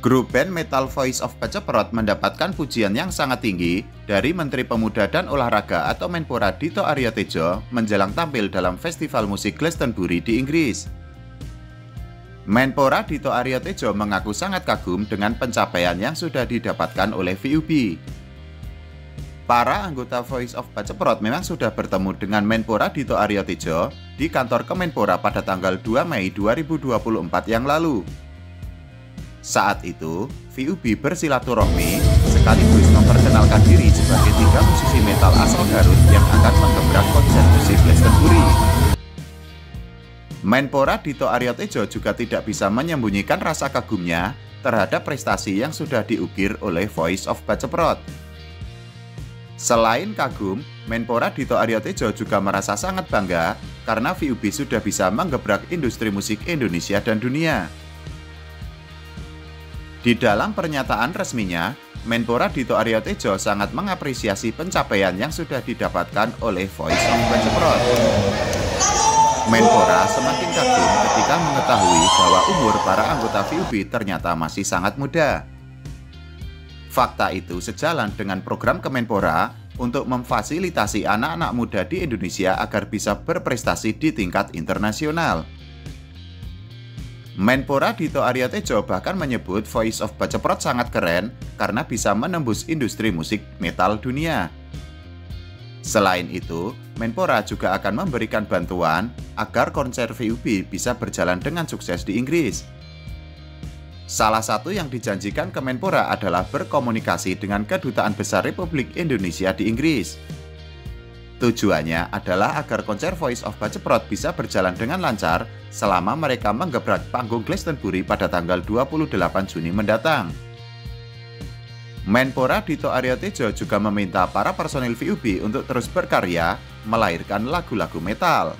Grup band Metal Voice of Paceprot mendapatkan pujian yang sangat tinggi dari Menteri Pemuda dan Olahraga atau Menpora Dito Aryo Tejo menjelang tampil dalam festival musik Glastonbury di Inggris. Menpora Dito Aryo Tejo mengaku sangat kagum dengan pencapaian yang sudah didapatkan oleh VUB. Para anggota Voice of Paceprot memang sudah bertemu dengan Menpora Dito Aryo Tejo di kantor Kemenpora pada tanggal 2 Mei 2024 yang lalu. Saat itu, VUB bersilaturahmi sekaligus memperkenalkan diri sebagai tiga musisi metal asal Garut yang akan menggebrak konser musik Glastonbury. Menpora Dito Aryo Tejo juga tidak bisa menyembunyikan rasa kagumnya terhadap prestasi yang sudah diukir oleh Voice of Baceprot. Selain kagum, Menpora Dito Aryo Tejo juga merasa sangat bangga karena VUB sudah bisa menggebrak industri musik Indonesia dan dunia. Di dalam pernyataan resminya, Menpora Dito Aryo Tejo sangat mengapresiasi pencapaian yang sudah didapatkan oleh Voice of Baceprot. Menpora semakin kagum ketika mengetahui bahwa umur para anggota VUB ternyata masih sangat muda. Fakta itu sejalan dengan program Kemenpora untuk memfasilitasi anak-anak muda di Indonesia agar bisa berprestasi di tingkat internasional. Menpora Dito Arya Tejo bahkan menyebut Voice of Baceprot sangat keren karena bisa menembus industri musik metal dunia. Selain itu, Menpora juga akan memberikan bantuan agar konser VUB bisa berjalan dengan sukses di Inggris. Salah satu yang dijanjikan Kemenpora adalah berkomunikasi dengan Kedutaan Besar Republik Indonesia di Inggris. Tujuannya adalah agar konser Voice of Baceprot bisa berjalan dengan lancar selama mereka menggebrak panggung Glastonbury pada tanggal 28 Juni mendatang. Menpora Dito Aryo Tejo juga meminta para personil VUB untuk terus berkarya melahirkan lagu-lagu metal.